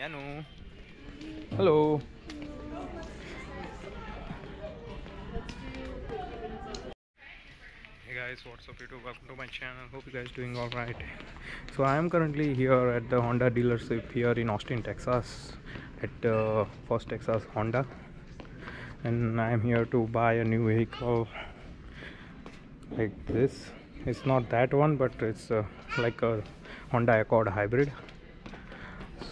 Hello. Hey guys, what's up YouTube? Welcome to my channel. Hope you guys are doing all right. So I am currently here at the Honda dealership here in Austin, Texas, at uh, First Texas Honda, and I am here to buy a new vehicle like this. It's not that one, but it's uh, like a Honda Accord hybrid.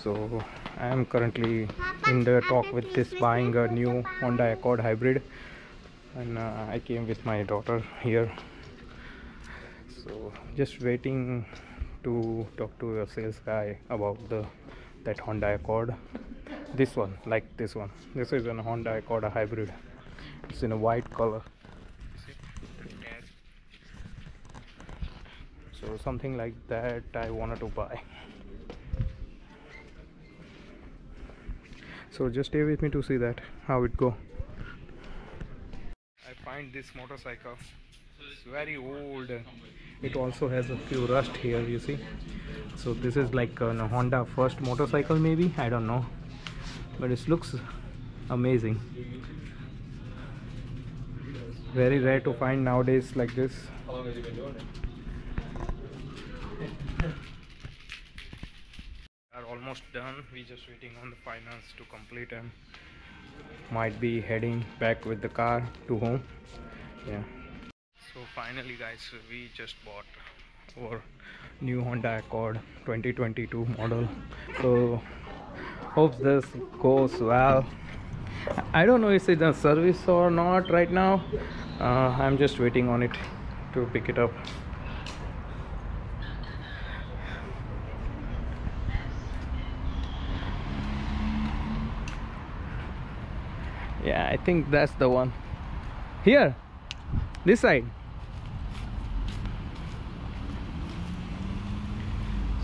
So I am currently in the talk with this buying a new Honda Accord hybrid, and uh, I came with my daughter here. So just waiting to talk to a sales guy about the that honda accord. This one like this one. This is an honda accord hybrid. It's in a white color. So something like that i wanted to buy so just stay with me to see that how it go. I find this motorcycle it's very old. It also has a few rust here you see. So this is like a honda first motorcycle maybe? I don't know. But it looks amazing. Very rare to find nowadays like this almost done. We just waiting on the finance to complete and might be heading back with the car to home. Yeah. So finally guys we just bought our new honda accord 2022 model. So hope this goes well. I don't know if it's in service or not right now. Uh, i'm just waiting on it to pick it up yeah i think that's the one. Here this side.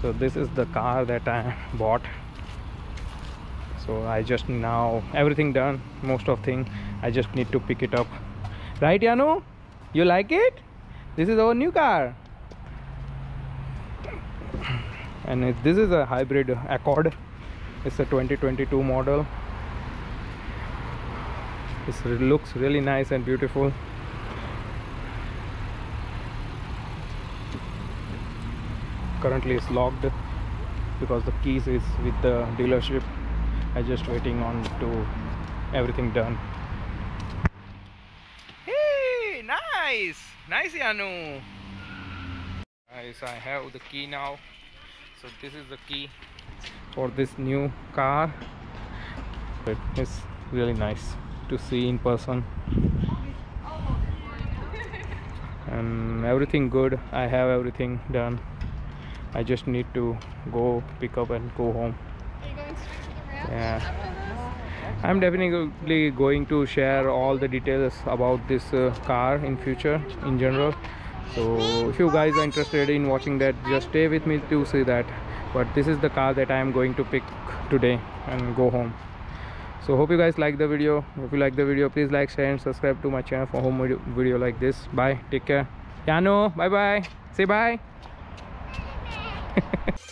So this is the car that i bought. So i just now everything done most of thing. I just need to pick it up. Right Yano you like it? This is our new car. And this is a hybrid accord. It's a 2022 model it looks really nice and beautiful. Currently it's locked because the keys is with the dealership. I just waiting on to everything done. Hey nice! Nice yanu! Guys i have the key now. So this is the key for this new car. It is really nice to see in person and everything good i have everything done I just need to go pick up and go home. Yeah. I'm definitely going to share all the details about this uh, car in future in general. So if you guys are interested in watching that, just stay with me to see that. But this is the car that I am going to pick today and go home. So hope you guys like the video. If you like the video, please like, share and subscribe to my channel for home video, like this. Bye. Take care. Yano. Bye bye. Say bye.